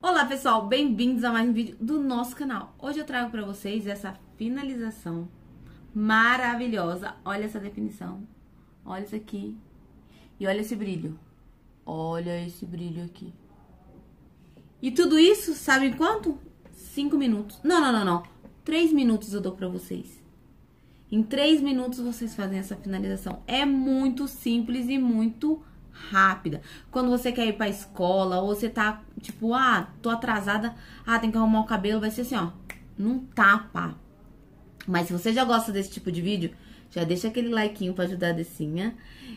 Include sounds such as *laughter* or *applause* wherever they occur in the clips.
Olá pessoal, bem-vindos a mais um vídeo do nosso canal. Hoje eu trago para vocês essa finalização maravilhosa. Olha essa definição, olha isso aqui e olha esse brilho. Olha esse brilho aqui. E tudo isso, sabe quanto? Cinco minutos. Não, não, não, não. Três minutos eu dou pra vocês. Em três minutos vocês fazem essa finalização. É muito simples e muito rápida. Quando você quer ir pra escola, ou você tá, tipo, ah, tô atrasada, ah, tem que arrumar o cabelo, vai ser assim, ó, num tapa. Mas se você já gosta desse tipo de vídeo, já deixa aquele like para ajudar a.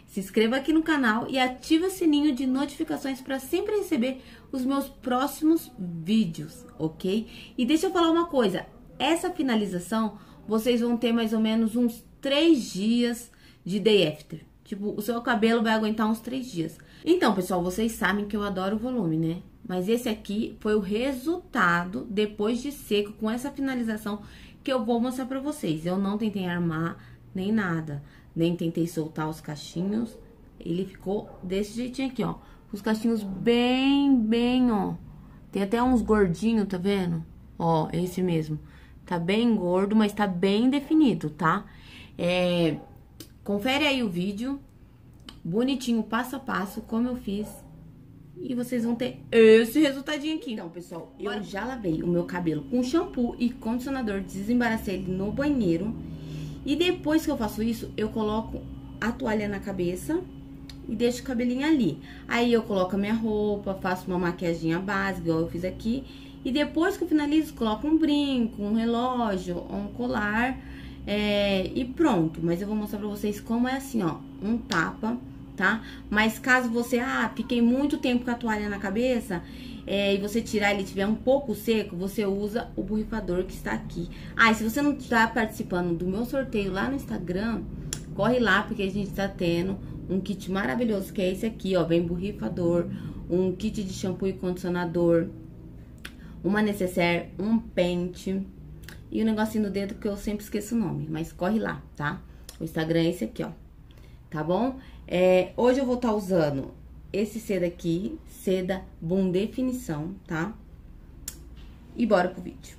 Se inscreva aqui no canal e ativa o sininho de notificações para sempre receber os meus próximos vídeos, ok? E deixa eu falar uma coisa, essa finalização vocês vão ter mais ou menos uns três dias de day after. Tipo, o seu cabelo vai aguentar uns três dias. Então, pessoal, vocês sabem que eu adoro o volume, né? Mas esse aqui foi o resultado depois de seco com essa finalização que eu vou mostrar pra vocês. Eu não tentei armar nem nada, nem tentei soltar os cachinhos. Ele ficou desse jeitinho aqui, ó. Os cachinhos bem, bem, ó. Tem até uns gordinhos, tá vendo? Ó, esse mesmo. Tá bem gordo, mas tá bem definido, tá? É, confere aí o vídeo, bonitinho, passo a passo, como eu fiz. E vocês vão ter esse resultadinho aqui. Então, pessoal, eu já lavei o meu cabelo com shampoo e condicionador, desembaracei ele no banheiro. E depois que eu faço isso, eu coloco a toalha na cabeça e deixo o cabelinho ali. Aí eu coloco a minha roupa, faço uma maquiagem básica, igual eu fiz aqui. E depois que eu finalizo, coloco um brinco, um relógio, um colar é, e pronto. Mas eu vou mostrar pra vocês como é assim, ó, um tapa, tá? Mas caso você, ah, fiquei muito tempo com a toalha na cabeça é, e você tirar ele tiver um pouco seco, você usa o borrifador que está aqui. Ah, e se você não está participando do meu sorteio lá no Instagram, corre lá porque a gente está tendo um kit maravilhoso que é esse aqui, ó, vem borrifador, um kit de shampoo e condicionador, uma necessaire, um pente e o negocinho do dedo que eu sempre esqueço o nome, mas corre lá, tá? O Instagram é esse aqui, ó, tá bom? É, hoje eu vou estar tá usando esse seda aqui, seda Boom Definição, tá? E bora pro vídeo.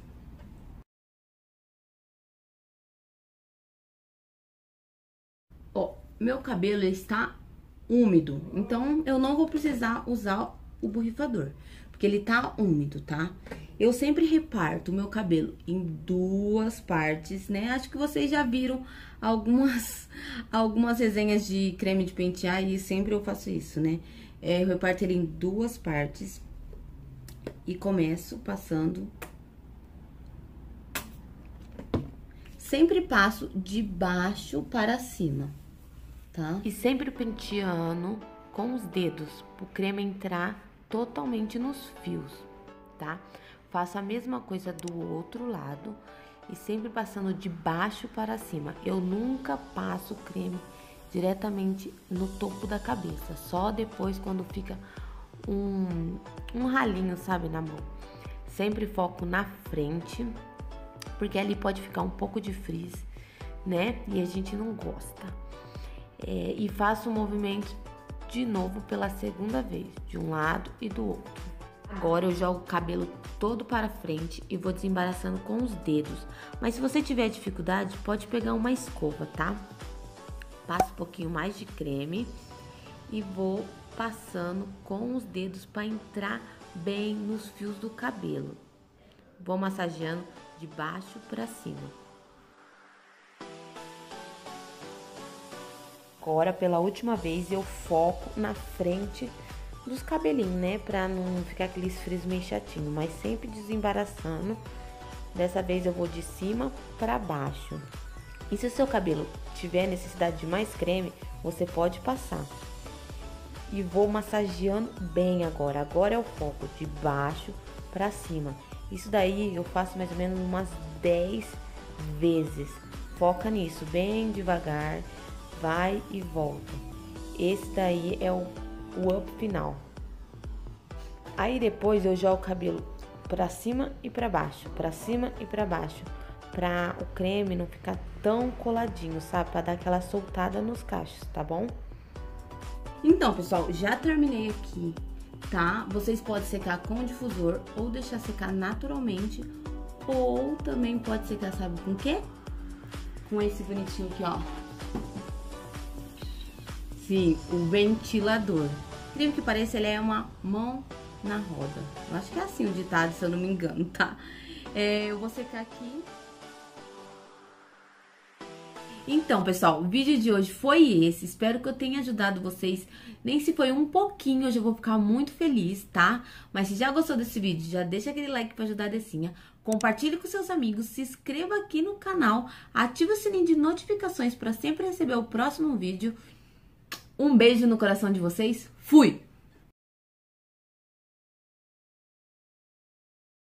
Ó, meu cabelo está úmido, então eu não vou precisar usar o borrifador, porque ele tá úmido, tá? Eu sempre reparto o meu cabelo em duas partes, né? Acho que vocês já viram algumas, *laughs* algumas resenhas de creme de pentear e sempre eu faço isso, né? É, eu reparto ele em duas partes e começo passando... Sempre passo de baixo para cima, tá? E sempre penteando com os dedos, o creme entrar totalmente nos fios, tá? Faço a mesma coisa do outro lado e sempre passando de baixo para cima. Eu nunca passo creme diretamente no topo da cabeça, só depois quando fica um, um ralinho, sabe, na mão. Sempre foco na frente, porque ali pode ficar um pouco de frizz, né? E a gente não gosta. É, e faço o movimento de novo pela segunda vez, de um lado e do outro. Agora eu jogo o cabelo todo para frente e vou desembaraçando com os dedos. Mas se você tiver dificuldade, pode pegar uma escova, tá? Passo um pouquinho mais de creme e vou passando com os dedos para entrar bem nos fios do cabelo. Vou massageando de baixo para cima. Agora, pela última vez, eu foco na frente dos cabelinhos, né? Pra não ficar aqueles frisos meio chatinho, mas sempre desembaraçando. Dessa vez eu vou de cima para baixo. E se o seu cabelo tiver necessidade de mais creme, você pode passar. E vou massageando bem agora. Agora é o foco de baixo para cima. Isso daí eu faço mais ou menos umas 10 vezes. Foca nisso, bem devagar, vai e volta. Esse daí é o o up final. Aí depois eu jogo o cabelo para cima e para baixo, para cima e para baixo, para o creme não ficar tão coladinho, sabe? Para dar aquela soltada nos cachos, tá bom? Então, pessoal, já terminei aqui tá? Vocês podem secar com difusor ou deixar secar naturalmente. Ou também pode secar, sabe com o quê? Com esse bonitinho aqui, ó. Sim, o ventilador. Incrível que pareça, ele é uma mão na roda. Eu acho que é assim o ditado, se eu não me engano, tá? É, eu vou secar aqui. Então, pessoal, o vídeo de hoje foi esse. Espero que eu tenha ajudado vocês. Nem se foi um pouquinho, eu já vou ficar muito feliz, tá? Mas se já gostou desse vídeo, já deixa aquele like pra ajudar a Decinha. Compartilhe com seus amigos, se inscreva aqui no canal, ative o sininho de notificações para sempre receber o próximo vídeo. Um beijo no coração de vocês. Fui!